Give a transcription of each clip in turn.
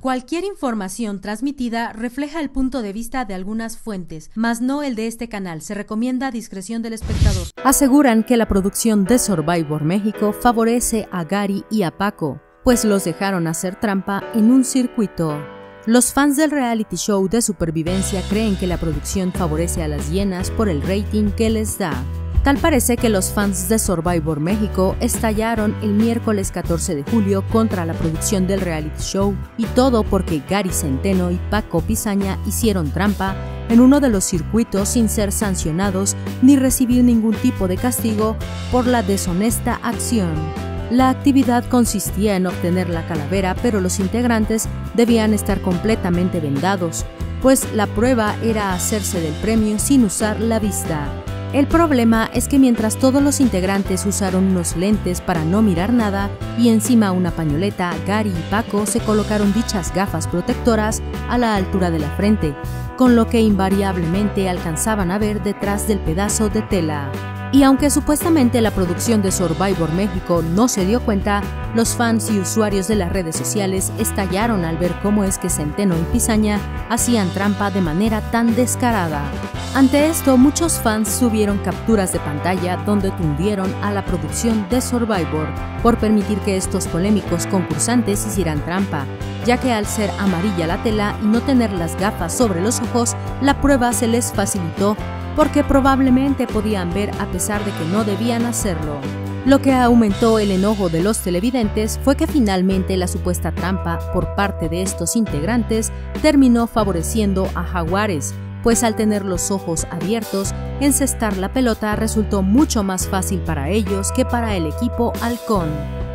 Cualquier información transmitida refleja el punto de vista de algunas fuentes, mas no el de este canal. Se recomienda discreción del espectador. Aseguran que la producción de Survivor México favorece a Gary y a Paco, pues los dejaron hacer trampa en un circuito. Los fans del reality show de supervivencia creen que la producción favorece a las hienas por el rating que les da. Tal parece que los fans de Survivor México estallaron el miércoles 14 de julio contra la producción del reality show y todo porque Gary Centeno y Paco Pizaña hicieron trampa en uno de los circuitos sin ser sancionados ni recibir ningún tipo de castigo por la deshonesta acción. La actividad consistía en obtener la calavera, pero los integrantes debían estar completamente vendados, pues la prueba era hacerse del premio sin usar la vista. El problema es que mientras todos los integrantes usaron unos lentes para no mirar nada y encima una pañoleta, Gary y Paco se colocaron dichas gafas protectoras a la altura de la frente, con lo que invariablemente alcanzaban a ver detrás del pedazo de tela. Y aunque supuestamente la producción de Survivor México no se dio cuenta, los fans y usuarios de las redes sociales estallaron al ver cómo es que Centeno y Pizaña hacían trampa de manera tan descarada. Ante esto, muchos fans subieron capturas de pantalla donde tundieron a la producción de Survivor por permitir que estos polémicos concursantes hicieran trampa, ya que al ser amarilla la tela y no tener las gafas sobre los ojos, la prueba se les facilitó porque probablemente podían ver a pesar de que no debían hacerlo. Lo que aumentó el enojo de los televidentes fue que finalmente la supuesta trampa por parte de estos integrantes terminó favoreciendo a Jaguares, pues al tener los ojos abiertos, encestar la pelota resultó mucho más fácil para ellos que para el equipo halcón.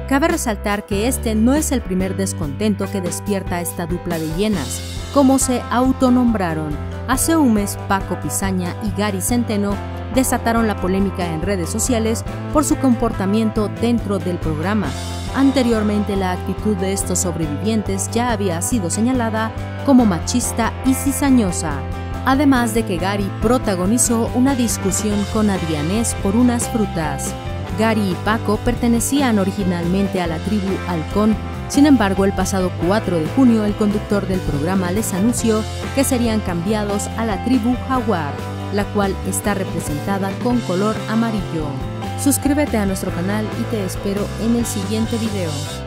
Cabe resaltar que este no es el primer descontento que despierta esta dupla de hienas, como se autonombraron, Hace un mes, Paco Pizaña y Gary Centeno desataron la polémica en redes sociales por su comportamiento dentro del programa. Anteriormente, la actitud de estos sobrevivientes ya había sido señalada como machista y cizañosa, además de que Gary protagonizó una discusión con Adrianés por unas frutas. Gary y Paco pertenecían originalmente a la tribu Halcón sin embargo, el pasado 4 de junio, el conductor del programa les anunció que serían cambiados a la tribu Jaguar, la cual está representada con color amarillo. Suscríbete a nuestro canal y te espero en el siguiente video.